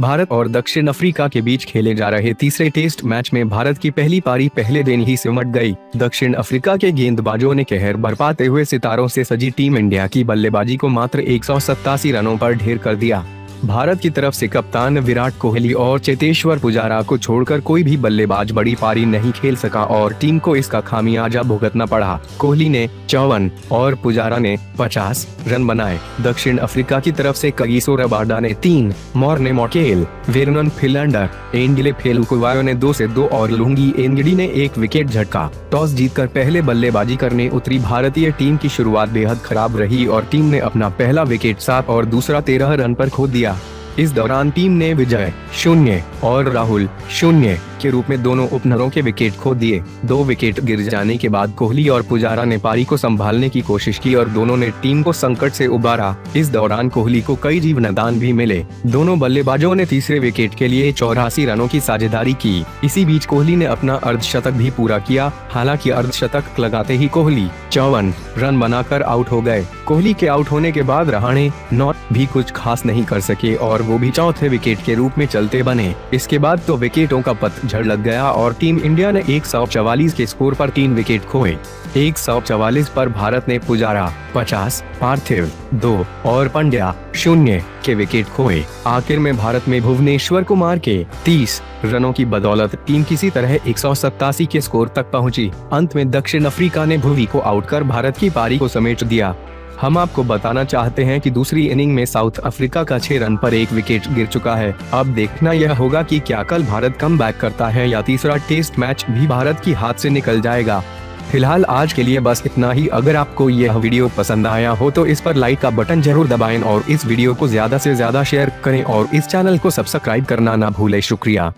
भारत और दक्षिण अफ्रीका के बीच खेले जा रहे तीसरे टेस्ट मैच में भारत की पहली पारी पहले दिन ही सिमट गई। दक्षिण अफ्रीका के गेंदबाजों ने कहर बरपाते हुए सितारों से सजी टीम इंडिया की बल्लेबाजी को मात्र एक सौ सत्तासी रनों पर ढेर कर दिया भारत की तरफ़ से कप्तान विराट कोहली और चेतेश्वर पुजारा को छोड़कर कोई भी बल्लेबाज बड़ी पारी नहीं खेल सका और टीम को इसका खामियाजा भुगतना पड़ा। कोहली ने चौवन और पुजारा ने 50 रन बनाए। दक्षिण अफ्रीका की तरफ़ से कगिसो रबाडा ने तीन, मोरने मोकेल, वेरनन फिलंडर एंडिले फेलुकुवायो ने दो से दो और लुंगी एनगडी ने एक विकेट झटका। टॉस जीतकर पहले बल्लेबाजी करने उतरी भारतीय टीम की शुरुआत बेहद खराब रही और टीम ने अपना पहला विकेट सात और दूसरा तेरह रन पर खो दिया। इस दौरान टीम ने विजय शून्य और राहुल शून्य। के रूप में दोनों ओपनरों के विकेट खो दिए। दो विकेट गिर जाने के बाद कोहली और पुजारा ने पारी को संभालने की कोशिश की और दोनों ने टीम को संकट से उबारा। इस दौरान कोहली को कई जीवनदान भी मिले। दोनों बल्लेबाजों ने तीसरे विकेट के लिए चौरासी रनों की साझेदारी की। इसी बीच कोहली ने अपना अर्धशतक भी पूरा किया। हालाँकि अर्धशतक लगाते ही कोहली चौवन रन बनाकर आउट हो गए। कोहली के आउट होने के बाद रहाणे नॉट भी कुछ खास नहीं कर सके और वो भी चौथे विकेट के रूप में चलते बने। इसके बाद तो विकेटों का पतझड़ लग गया और टीम इंडिया ने एक के स्कोर पर तीन विकेट खोए। एक पर भारत ने पुजारा 50, पार्थिव दो और पंड्या शून्य के विकेट खोए। आखिर में भारत में भुवनेश्वर कुमार के 30 रनों की बदौलत टीम किसी तरह एक सौ सत्तासी के स्कोर तक पहुँची। अंत में दक्षिण अफ्रीका ने भुवी को आउट कर भारत की पारी को समेट दिया। हम आपको बताना चाहते हैं कि दूसरी इनिंग में साउथ अफ्रीका का छह रन पर एक विकेट गिर चुका है। अब देखना यह होगा कि क्या कल भारत कम बैक करता है या तीसरा टेस्ट मैच भी भारत की हाथ से निकल जाएगा। फ़िलहाल आज के लिए बस इतना ही। अगर आपको यह वीडियो पसंद आया हो तो इस पर लाइक का बटन ज़रूर दबाएँ और इस वीडियो को ज़्यादा से ज़्यादा शेयर करें और इस चैनल को सब्सक्राइब करना ना भूलें। शुक्रिया।